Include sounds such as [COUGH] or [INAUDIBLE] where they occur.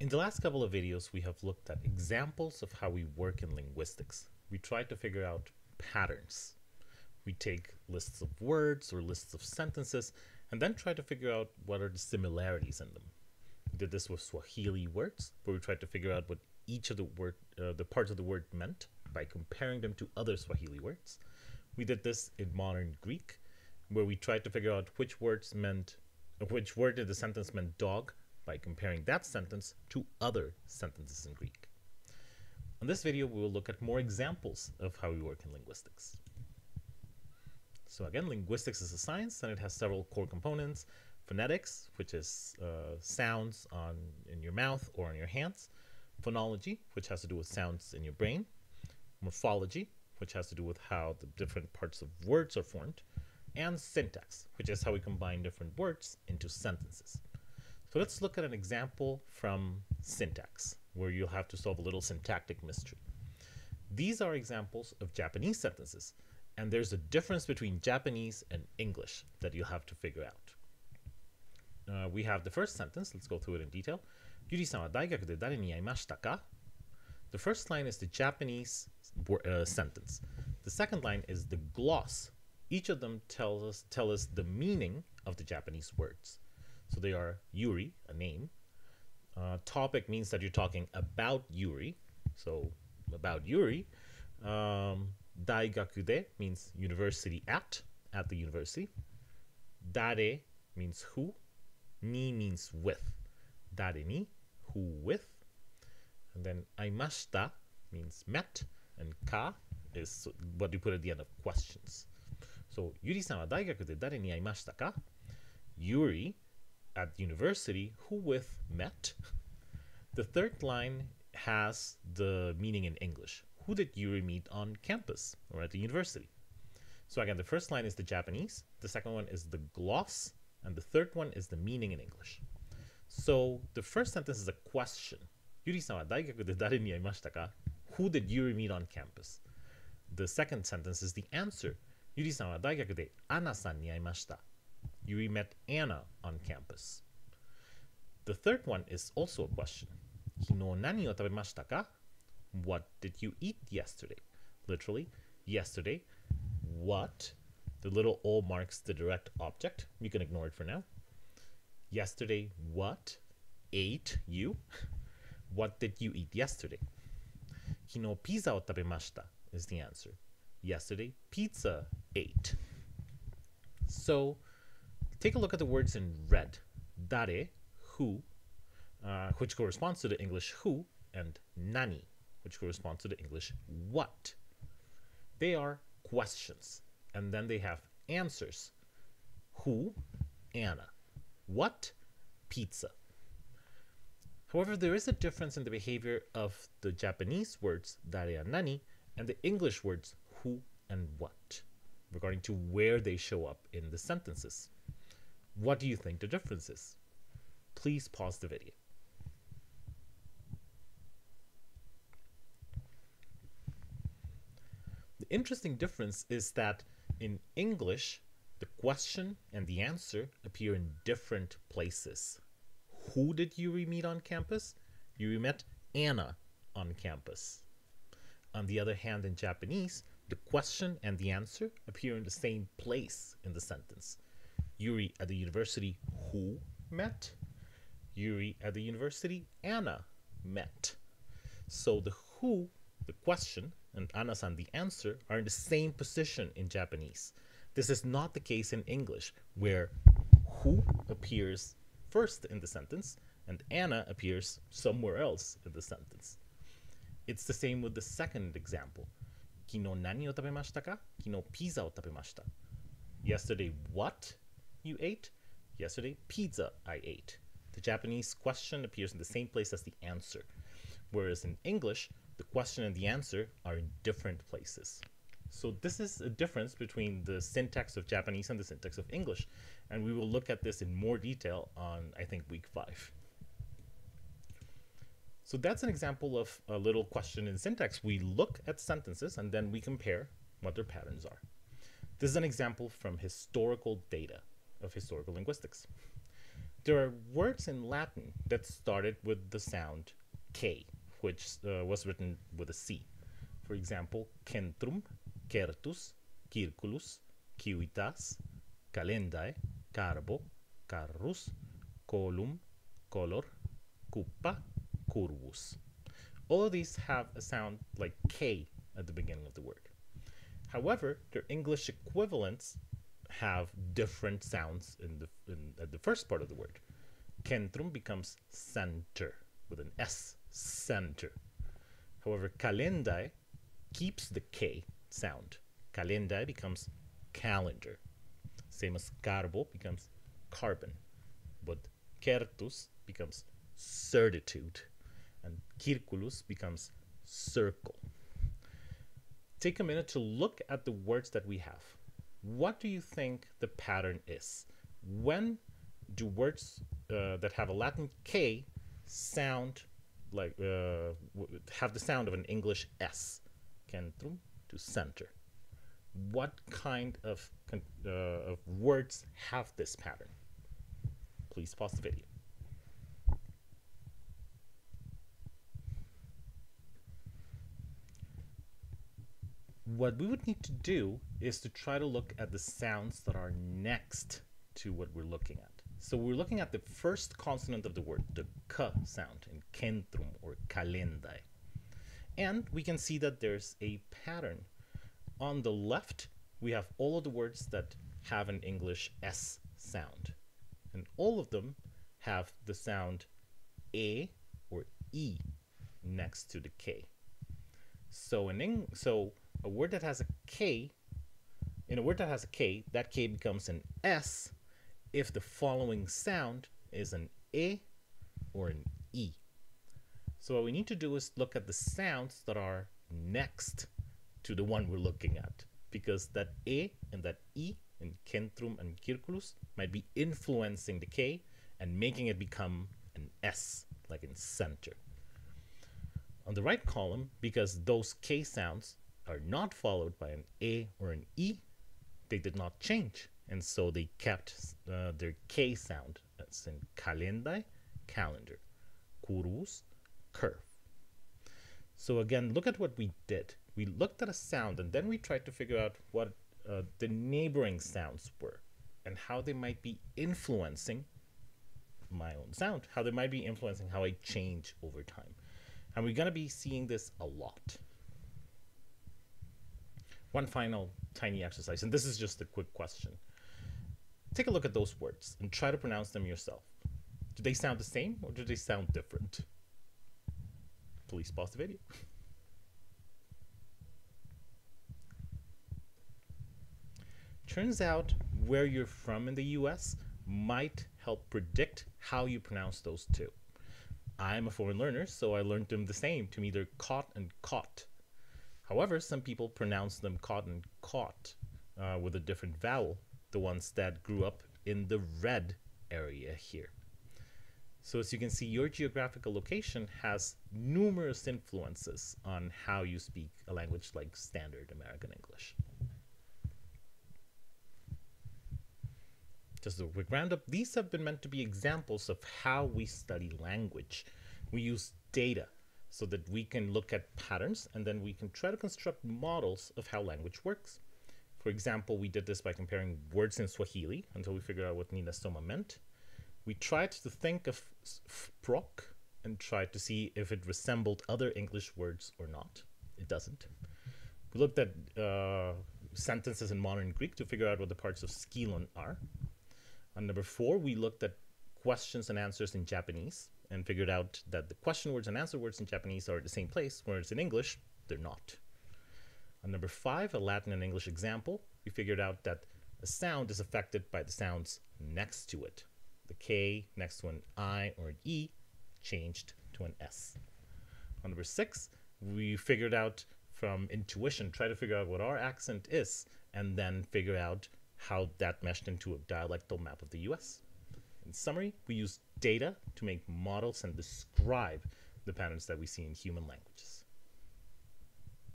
In the last couple of videos, we have looked at examples of how we work in linguistics. We try to figure out patterns. We take lists of words or lists of sentences and then try to figure out what are the similarities in them. We did this with Swahili words, where we tried to figure out what each of the word, uh, the parts of the word meant by comparing them to other Swahili words. We did this in modern Greek, where we tried to figure out which words meant, which word in the sentence meant dog by comparing that sentence to other sentences in Greek. In this video, we will look at more examples of how we work in linguistics. So again, linguistics is a science and it has several core components. Phonetics, which is uh, sounds on in your mouth or on your hands. Phonology, which has to do with sounds in your brain. Morphology, which has to do with how the different parts of words are formed. And syntax, which is how we combine different words into sentences. So let's look at an example from syntax, where you'll have to solve a little syntactic mystery. These are examples of Japanese sentences, and there's a difference between Japanese and English that you'll have to figure out. Uh, we have the first sentence, let's go through it in detail. Yuri-san wa daigaku de ka? The first line is the Japanese uh, sentence. The second line is the gloss. Each of them tells us, tell us the meaning of the Japanese words. So they are Yuri, a name. Uh, topic means that you're talking about Yuri. So about Yuri. Um, Daigaku de means university at, at the university. Dare means who. Ni means with. Dare ni, who with. And then aimashita means met. And ka is what you put at the end of questions. So, Yuri-san wa daigaku de dare ni aimashita ka? Yuri at university who with met. The third line has the meaning in English. Who did Yuri meet on campus or at the university? So again, the first line is the Japanese, the second one is the gloss, and the third one is the meaning in English. So the first sentence is a question. Yuri-san wa daigaku de ni aimashita ka? Who did Yuri meet on campus? The second sentence is the answer. Yuri-san wa daigaku de Anna-san ni aimashita. Yuri met Anna on campus. The third one is also a question. Kino nani o tabemashita ka? What did you eat yesterday? Literally, yesterday. What? The little O marks the direct object. You can ignore it for now. Yesterday, what? Ate you? [LAUGHS] What did you eat yesterday? Kino pizza o tabemashita is the answer. Yesterday, pizza ate. So, take a look at the words in red. Dare, who, uh, which corresponds to the English who, and nani, which corresponds to the English what. They are questions, and then they have answers. Who, Anna. What, pizza. However, there is a difference in the behavior of the Japanese words dare and nani and the English words who and what regarding to where they show up in the sentences. What do you think the difference is? Please pause the video. The interesting difference is that in English, the question and the answer appear in different places. Who did Yuri meet on campus? Yuri met Anna on campus. On the other hand, in Japanese, the question and the answer appear in the same place in the sentence. Yuri at the university who met? Yuri at the university Anna met. So the who, the question, and Anna-san, the answer, are in the same position in Japanese. This is not the case in English, where who appears first in the sentence and Anna appears somewhere else in the sentence. It's the same with the second example. Kino nani o tabemashita ka? Kino pizza o tabemashita. Yesterday, what you ate? Yesterday, pizza I ate. The Japanese question appears in the same place as the answer, whereas in English, the question and the answer are in different places. So this is a difference between the syntax of Japanese and the syntax of English, and we will look at this in more detail on, I think, week five. So that's an example of a little question in syntax. We look at sentences and then we compare what their patterns are. This is an example from historical data of historical linguistics. there are words in Latin that started with the sound K, which uh, was written with a C. For example, centrum, certus, circulus, civitas, calendae, carbo, carrus, colum, color, cupa, curvus. All of these have a sound like K at the beginning of the word. However, their English equivalents have different sounds in the in, at the first part of the word. Centrum becomes center with an S, center. However, calendae keeps the K sound. Calendae becomes calendar. Same as carbo becomes carbon. But certus becomes certitude. And circulus becomes circle. Take a minute to look at the words that we have. What do you think the pattern is? When do words uh, that have a Latin K sound like uh, have the sound of an English S? Centrum to center. What kind of, uh, of words have this pattern? Please pause the video. What we would need to do is to try to look at the sounds that are next to what we're looking at. So we're looking at the first consonant of the word, the k sound in centrum or calendae. And we can see that there's a pattern. On the left, we have all of the words that have an English S sound. And all of them have the sound A or E next to the K. So in so a word that has a K, in a word that has a K, that K becomes an S if the following sound is an A or an E. So what we need to do is look at the sounds that are next to the one we're looking at because that A and that E in centrum and circulus might be influencing the K and making it become an S, like in center. On the right column, because those K sounds are not followed by an A or an E, they did not change. And so they kept uh, their K sound as in calendae, calendar, curvus, curve. So again, look at what we did. We looked at a sound and then we tried to figure out what uh, the neighboring sounds were and how they might be influencing my own sound, how they might be influencing how I change over time. And we're going to be seeing this a lot. One final tiny exercise, and this is just a quick question. Take a look at those words and try to pronounce them yourself. Do they sound the same or do they sound different? Please pause the video. Turns out where you're from in the US might help predict how you pronounce those two. I'm a foreign learner, so I learned them the same to me they're caught and caught. However, some people pronounce them and caught uh, with a different vowel, the ones that grew up in the red area here. So as you can see, your geographical location has numerous influences on how you speak a language like Standard American English. Just a quick roundup, these have been meant to be examples of how we study language. We use data so that we can look at patterns and then we can try to construct models of how language works. For example, we did this by comparing words in Swahili until we figured out what ninasoma meant. We tried to think of sprok and tried to see if it resembled other English words or not. It doesn't. We looked at uh, sentences in modern Greek to figure out what the parts of skilon are. On number four, we looked at questions and answers in Japanese and figured out that the question words and answer words in Japanese are at the same place, whereas in English, they're not. On number five, a Latin and English example, we figured out that a sound is affected by the sounds next to it. The K next to an I or an E changed to an S. On number six, we figured out from intuition, try to figure out what our accent is, and then figure out how that meshed into a dialectal map of the US. In summary, we use data to make models and describe the patterns that we see in human languages.